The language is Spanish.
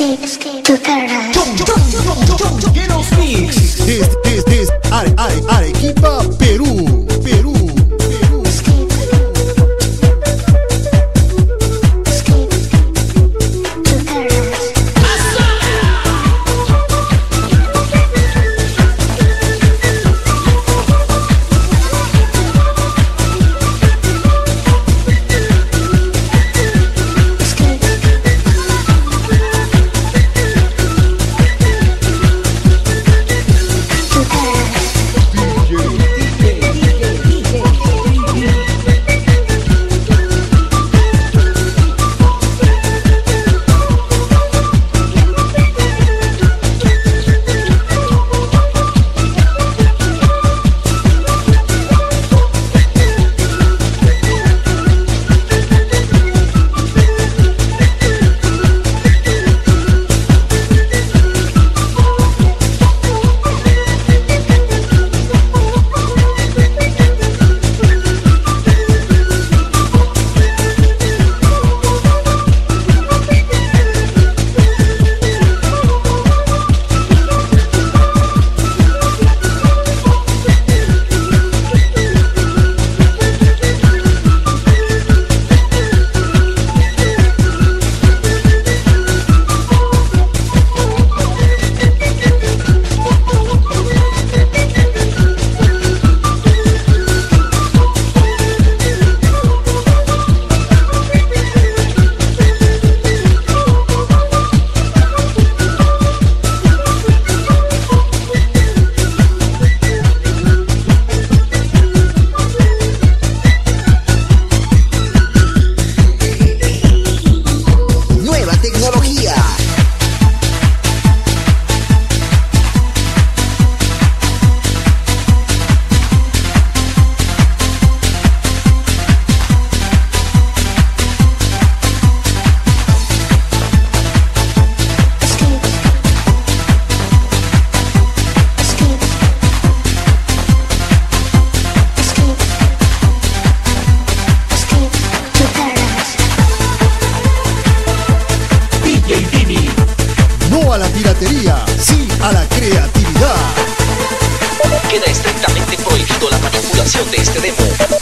escape, escape to paradise. don't don't yo, yo, yo, yo, yo, yo, yo, yo, yo, yo, yo, yo, yo, A la piratería, sí a la creatividad. Queda estrictamente prohibido la manipulación de este demo.